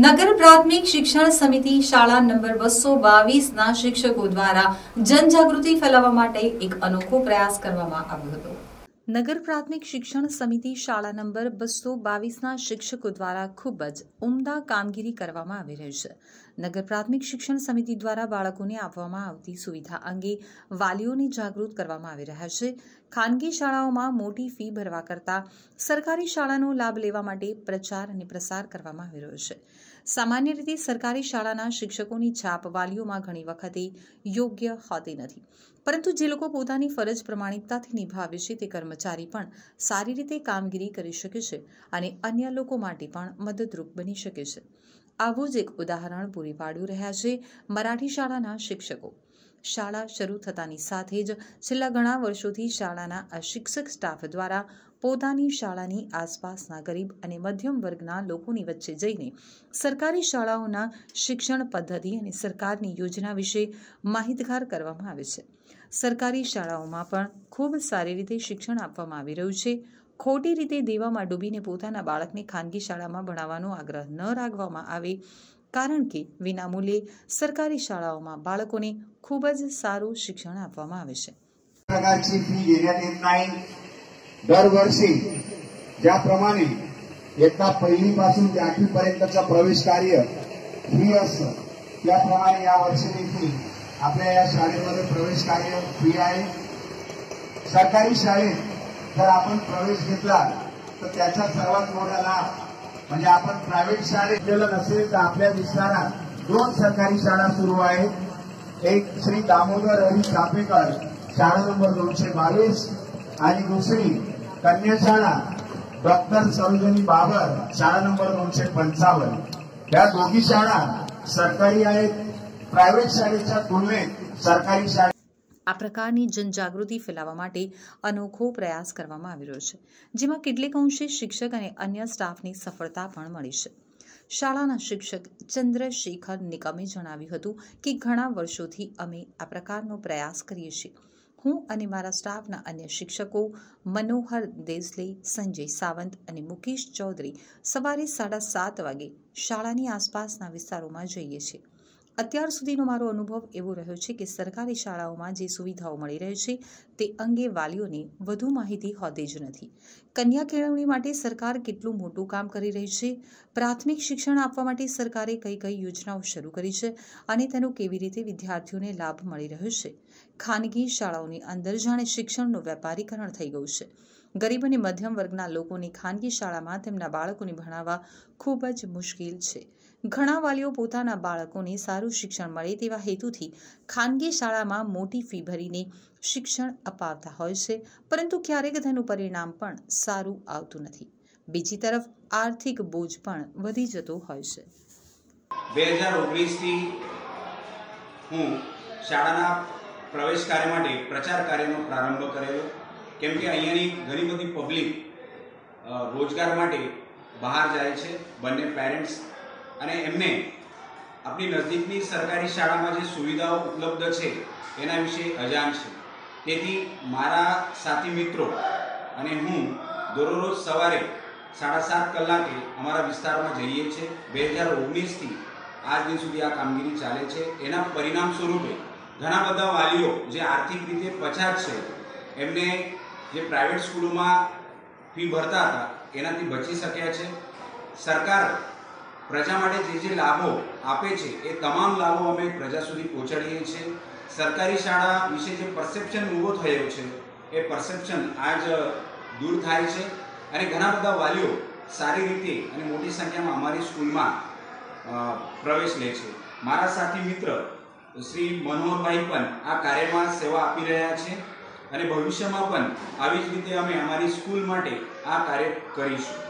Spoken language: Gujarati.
નગર પ્રાથમિક શિક્ષણ સમિતિ શાળા નંબર બસો બાવીસના શિક્ષકો દ્વારા જનજાગૃતિ ફેલાવવા માટે એક અનોખો પ્રયાસ કરવામાં આવ્યો હતો. નગર પ્રાથમિક શિક્ષણ સમિતિ શાળા નંબર બસો બાવીસના શિક્ષકો દ્વારા ખૂબ જ ઉમદા કામગીરી કરવામાં આવી રહી છે. નગર પ્રાથમિક શિક્ષણ સમિતિ દ્વારા બાળકોને આપવામાં આવતી સુવિધા અંગે વાલીઓને જાગૃત કરવામાં આવી રહ્યા છે. ખાનગી શાળાઓમાં મોટી ફી ભરવા કરતાં સરકારી શાળાનો લાભ લેવા માટે પ્રચાર અને પ્રસાર કરવામાં આવી રહ્યો છે. સામાન્ય રીતે સરકારી શાળાના શિક્ષકોની છાપ વાલીઓમાં ઘણી વખતે યોગ્ય હોતી નથી. પરંતુ જે લોકો પોતાની ફરજ પ્રમાણિકતાથી નિભાવે છે, તે કર્મચારી પણ સારી રીતે કામગીરી કરી શકે છે અને અન્ય લોકો માટે પણ મદદરૂપ બની શકે છે. આવું જ એક ઉદાહરણ પૂરી પાડ્યું રહ્યા છે મરાઠી શાળાના શિક્ષકો. શાળા શરૂ થતાની સાથે જ છેલ્લા ઘણા વર્ષોથી શાળાના શિક્ષક સ્ટાફ દ્વારા પોતાની શાળાની આસપાસના ગરીબ અને મધ્યમ વર્ગના લોકોની વચ્ચે જઈને સરકારી શાળાઓના શિક્ષણ પદ્ધતિ અને સરકારની યોજના વિશે માહિતગાર કરવામાં આવે છે. સરકારી શાળાઓમાં પણ ખૂબ સારી રીતે શિક્ષણ આપવામાં આવી રહ્યું છે. ખોટી રીતે દેવામાં ડૂબીને પોતાના બાળકને ખાનગી શાળામાં ભણાવવાનો આગ્રહ ન રાખવામાં આવે, કારણ કે વિનામૂલ્યે સરકારી શાળાઓમાં બાળકોને ખૂબ જ સારું શિક્ષણ આપવામાં આવે છે. दरवर्षी ज्याप्रमाणे इयत्ता पहिली पासून ते आठवीपर्यंतचं प्रवेश कार्य फ्री असतं त्याप्रमाणे या वर्षी देखील आपल्या या शाळेमध्ये प्रवेश कार्य फ्री आहे. सरकारी शाळेत जर आपण प्रवेश घेतला तर त्याचा सर्वात मोठा लाभ म्हणजे आपण प्रायव्हेट शाळेत गेलं नसेल तर आपल्या विस्तारात दोन सरकारी शाळा सुरू आहेत. एक श्री दामोदर हरी चापेकर शाळा नंबर दोनशे बावीस आणि दुसरी कन्या शाळा डॉक्टर सरोजनी बाबर शाळा नंबर दोनशे पंचावन्न या दोघी शाळा सरकारी आहेत प्रायव्हेट शाळेच्या तुलनेत सरकारी शाळा આ પ્રકારની જનજાગૃતિ ફેલાવવા માટે અનોખો પ્રયાસ કરવામાં આવી રહ્યો છે જેમાં કેટલીક અંશે શિક્ષક અને અન્ય સ્ટાફની સફળતા પણ મળી છે શાળાના શિક્ષક ચંદ્રશેખર નિકમે જણાવ્યું હતું કે ઘણા વર્ષોથી અમે આ પ્રકારનો પ્રયાસ કરીએ છીએ હું અને મારા સ્ટાફના અન્ય શિક્ષકો મનોહર દેસલે, સંજય સાવંત અને મુકેશ ચૌધરી સવારે સાડા સાત વાગે શાળાની આસપાસના વિસ્તારોમાં જઈએ છીએ. અત્યાર સુધીનો મારો અનુભવ એવો રહ્યો છે કે સરકારી શાળાઓમાં જે સુવિધાઓ મળી રહી છે, તે અંગે વાલીઓને વધુ માહિતી હોતી જ નથી. કન્યા કેળવણી માટે સરકાર કેટલું મોટું કામ કરી રહી છે? પ્રાથમિક શિક્ષણ આપવા માટે સરકારે કઈ કઈ યોજનાઓ શરૂ કરી છે અને તેનો કેવી રીતે વિદ્યાર્થીઓને લાભ મળી રહ્યો છે? ખાનગી શાળાઓની અંદર જાણે શિક્ષણનું વેપારીકરણ થઈ ગયું છે. ગરીબ અને મધ્યમ વર્ગના લોકોને ખાનગી શાળામાં તેમના બાળકોને ભણાવવા ખૂબ જ મુશ્કેલ છે. ઘણા વાલીઓ પોતાના બાળકોને સારું શિક્ષણ મળે તેવા હેતુથી ખાનગી શાળામાં મોટી ફી ભરીને શિક્ષણ અપાવતા હોય છે. પરંતુ ક્યારેક તેનું પરિણામ પણ સારું આવતું નથી. બીજી તરફ, આર્થિક બોજ પણ વધી જતો હોય છે. બે હજાર ઓગણીસથી હું શાળાના પ્રવેશ કાર્ય માટે પ્રચાર કાર્યનો પ્રારંભ કરેલો. કેમ કે અહીંયાની ઘણી બધી પબ્લિક રોજગાર માટે બહાર જાય છે. બંને પેરેન્ટ્સ અને એમને આપણી નજદીકની સરકારી શાળામાં જે સુવિધાઓ ઉપલબ્ધ છે, એના વિશે અજાણ છે. તેથી મારા સાથી મિત્રો અને હું દરરોજ સવારે સાડા સાત કલાકે અમારા વિસ્તારમાં જઈએ છીએ. બે હજાર ઓગણીસથી આજ દિન સુધી આ કામગીરી ચાલે છે. એના પરિણામ સ્વરૂપે ઘણા બધા વાલીઓ જે આર્થિક રીતે પછાત છે, એમને જે પ્રાઇવેટ સ્કૂલોમાં ફી ભરતા હતા, એનાથી બચી શક્યા છે. સરકાર પ્રજા માટે જે જે લાભો આપે છે એ તમામ લાભો અમે પ્રજા સુધી પહોંચાડીએ છીએ. સરકારી શાળા વિશે જે પરસેપ્શન ઊભો થયો છે, એ પરસેપ્શન આજ દૂર થાય છે. અને ઘણા બધા વાલીઓ સારી રીતે અને મોટી સંખ્યામાં અમારી સ્કૂલમાં પ્રવેશ લે છે. મારા સાથી મિત્ર શ્રી મનોહરભાઈ પણ આ કાર્યમાં સેવા આપી રહ્યા છે અને ભવિષ્યમાં પણ આવી જ રીતે અમે અમારી સ્કૂલ માટે આ કાર્ય કરીશું.